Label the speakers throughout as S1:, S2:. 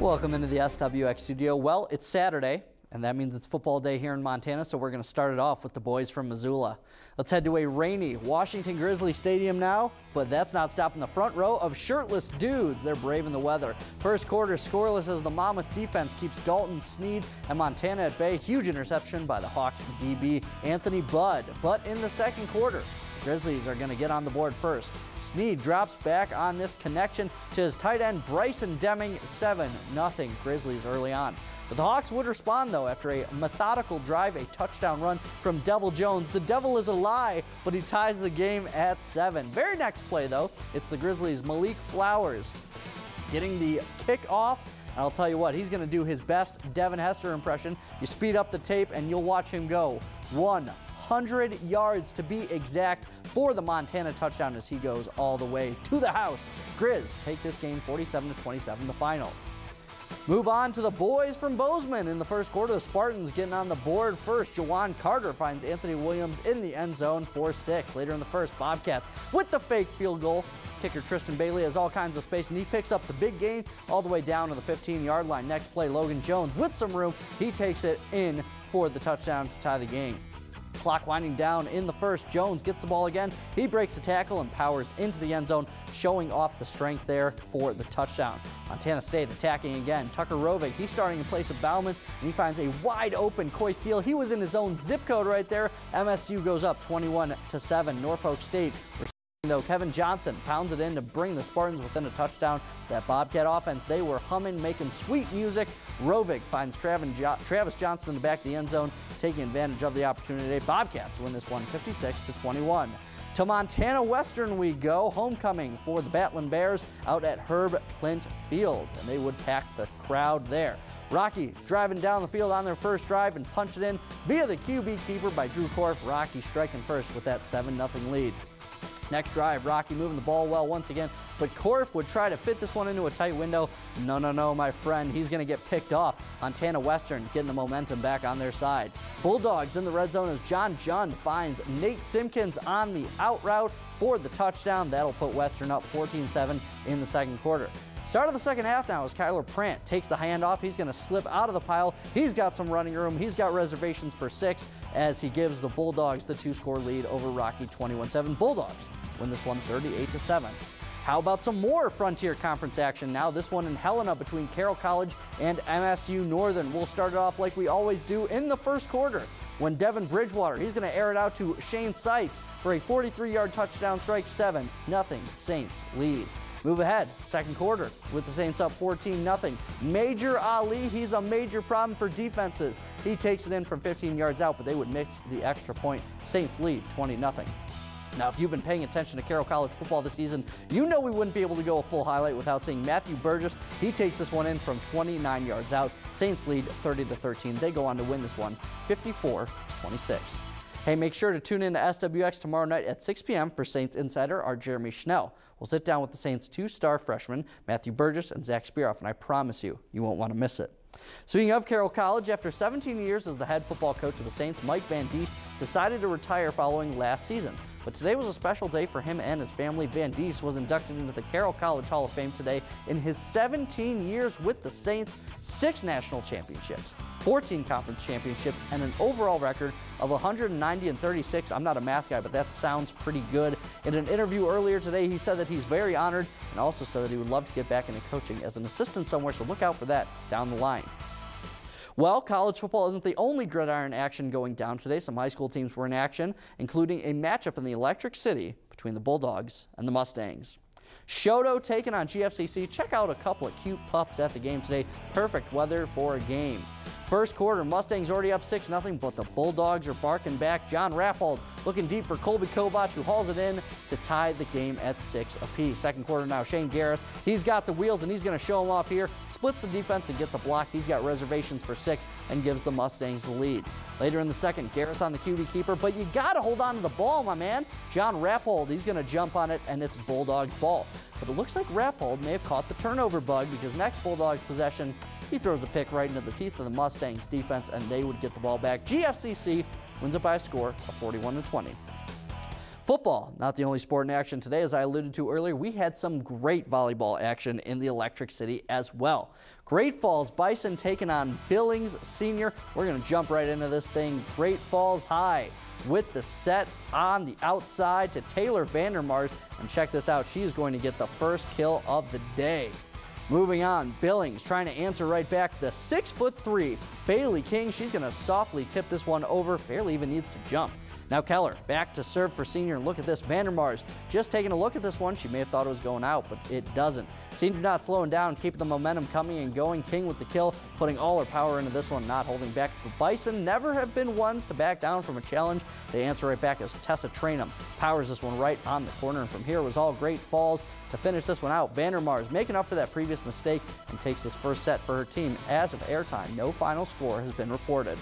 S1: Welcome into the SWX studio. Well, it's Saturday, and that means it's football day here in Montana, so we're going to start it off with the boys from Missoula. Let's head to a rainy Washington Grizzly Stadium now, but that's not stopping the front row of shirtless dudes. They're braving the weather. First quarter scoreless as the Monmouth defense keeps Dalton Sneed and Montana at bay. Huge interception by the Hawks DB Anthony Budd. But in the second quarter, Grizzlies are going to get on the board first. Sneed drops back on this connection to his tight end Bryson Deming, 7 0 Grizzlies early on. But the Hawks would respond, though, after a methodical drive, a touchdown run from Devil Jones. The Devil is a lie, but he ties the game at 7. Very next play, though, it's the Grizzlies' Malik Flowers getting the kick off. And I'll tell you what, he's going to do his best Devin Hester impression. You speed up the tape, and you'll watch him go. 100 yards to be exact for the Montana touchdown as he goes all the way to the house. Grizz take this game 47 to 27, the final. Move on to the boys from Bozeman. In the first quarter, the Spartans getting on the board first. Jawan Carter finds Anthony Williams in the end zone for six. Later in the first, Bobcats with the fake field goal. Kicker Tristan Bailey has all kinds of space, and he picks up the big gain all the way down to the 15-yard line. Next play, Logan Jones with some room. He takes it in for the touchdown to tie the game. Clock winding down in the first. Jones gets the ball again. He breaks the tackle and powers into the end zone, showing off the strength there for the touchdown. Montana State attacking again. Tucker Rovig, he's starting in place of Bauman, and he finds a wide open Coy Steele. He was in his own zip code right there. MSU goes up 21 to 7. Norfolk State though Kevin Johnson pounds it in to bring the Spartans within a touchdown. That Bobcat offense, they were humming, making sweet music. Rovig finds Travis Johnson in the back of the end zone, taking advantage of the opportunity. Bobcats win this one 56 to 21. To Montana Western we go. Homecoming for the Battlin' Bears out at Herb Klindt Field, and they would pack the crowd there. Rocky driving down the field on their first drive and punch it in via the QB keeper by Drew Korf. Rocky striking first with that 7-0 lead. Next drive, Rocky moving the ball well once again, but Korf would try to fit this one into a tight window. No, no, no, my friend. He's going to get picked off. Montana Western getting the momentum back on their side. Bulldogs in the red zone as John Jund finds Nate Simpkins on the out route for the touchdown. That'll put Western up 14-7 in the second quarter. Start of the second half now as Kyler Prant takes the handoff. He's going to slip out of the pile. He's got some running room. He's got reservations for six as he gives the Bulldogs the two-score lead over Rocky 21-7. Bulldogs win this one 38-7. How about some more Frontier Conference action now? This one in Helena between Carroll College and MSU Northern. We'll start it off like we always do in the first quarter when Devin Bridgewater, he's going to air it out to Shane Sipes for a 43-yard touchdown strike, 7 nothing Saints lead. Move ahead, second quarter, with the Saints up 14-0. Major Ali, he's a major problem for defenses. He takes it in from 15 yards out, but they would miss the extra point. Saints lead 20-0. Now, if you've been paying attention to Carroll College football this season, you know we wouldn't be able to go a full highlight without seeing Matthew Burgess. He takes this one in from 29 yards out. Saints lead 30 to 13. They go on to win this one 54 to 26. Hey, make sure to tune in to SWX tomorrow night at 6 p.m. for Saints Insider, our Jeremy Schnell. We'll sit down with the Saints' two-star freshmen, Matthew Burgess and Zach Spearoff, and I promise you, you won't want to miss it. Speaking of Carroll College, after 17 years as the head football coach of the Saints, Mike Van Diest decided to retire following last season. But today was a special day for him and his family. Van Diest was inducted into the Carroll College Hall of Fame today in his 17 years with the Saints, six national championships, 14 conference championships, and an overall record of 190 and 36. I'm not a math guy, but that sounds pretty good. In an interview earlier today, he said that he's very honored and also said that he would love to get back into coaching as an assistant somewhere, so look out for that down the line. Well, college football isn't the only gridiron action going down today. Some high school teams were in action, including a matchup in the Electric City between the Bulldogs and the Mustangs. Choteau taking on GFCC. Check out a couple of cute pups at the game today. Perfect weather for a game. First quarter, Mustangs already up 6-0, but the Bulldogs are barking back. John Rappold looking deep for Colby Kobach, who hauls it in to tie the game at 6 apiece. Second quarter now, Shane Garris, he's got the wheels, and he's going to show them off here. Splits the defense and gets a block. He's got reservations for 6 and gives the Mustangs the lead. Later in the second, Garris on the QB keeper, but you got to hold on to the ball, my man. John Rappold, he's going to jump on it, and it's Bulldogs ball. But it looks like Rappold may have caught the turnover bug because next Bulldogs possession, he throws a pick right into the teeth of the Mustangs defense, and they would get the ball back. GFCC wins it by a score of 41 to 20. Football, not the only sport in action today. As I alluded to earlier, we had some great volleyball action in the Electric City as well. Great Falls Bison taking on Billings Senior. We're going to jump right into this thing. Great Falls High with the set on the outside to Taylor Vandermars. And check this out, she's going to get the first kill of the day. Moving on, Billings trying to answer right back. The six foot three Bailey King, she's going to softly tip this one over. Barely even needs to jump. Now Keller back to serve for senior. And look at this. Vandermars just taking a look at this one. She may have thought it was going out, but it doesn't. Senior not slowing down, keeping the momentum coming and going. King with the kill, putting all her power into this one, not holding back. The Bison never have been ones to back down from a challenge. They answer right back as Tessa Trainum powers this one right on the corner. And from here was all great falls to finish this one out. Vandermars making up for that previous mistake and takes this first set for her team. As of airtime, no final score has been reported.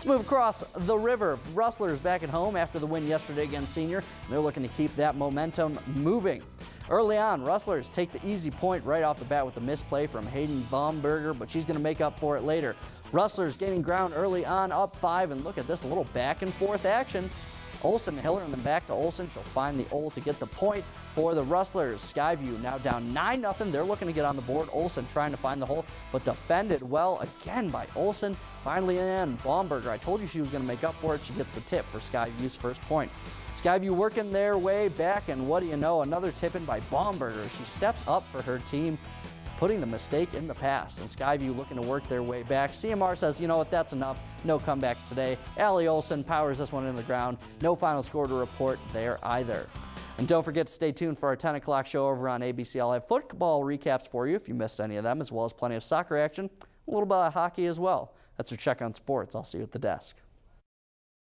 S1: Let's move across the river. Rustlers back at home after the win yesterday against Senior. They're looking to keep that momentum moving. Early on, Rustlers take the easy point right off the bat with the misplay from Hayden Baumberger, but she's going to make up for it later. Rustlers gaining ground early on, up five, and look at this, a little back and forth action. Olson Hiller and then back to Olson. She'll find the Ol to get the point for the Rustlers. Skyview now down 9-0. They're looking to get on the board. Olson trying to find the hole, but defended well again by Olson. Finally in, Baumberger. I told you she was going to make up for it. She gets the tip for Skyview's first point. Skyview working their way back, and what do you know? Another tip in by Baumberger. She steps up for her team putting the mistake in the past. And Skyview looking to work their way back. CMR says, you know what, that's enough. No comebacks today. Allie Olson powers this one in the ground. No final score to report there either. And don't forget to stay tuned for our 10 o'clock show over on ABC. I'll have football recaps for you if you missed any of them, as well as plenty of soccer action, a little bit of hockey as well. That's your check on sports. I'll see you at the desk.